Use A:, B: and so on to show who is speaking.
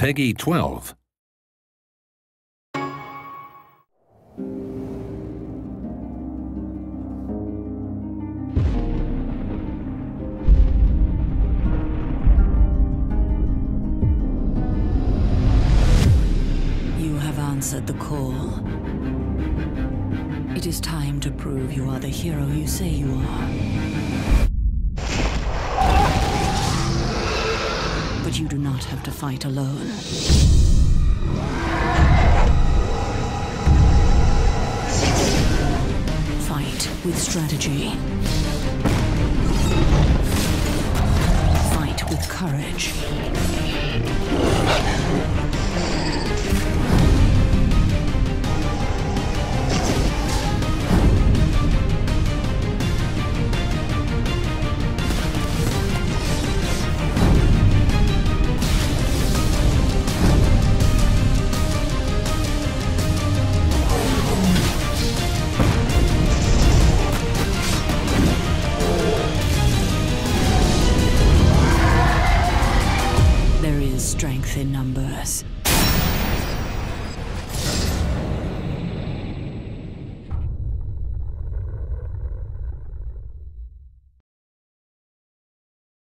A: PEGI 12.
B: You have answered the call. It is time to prove you are the hero you say you are. But you do not have to fight alone. Fight with strategy. Fight with courage. strength in numbers.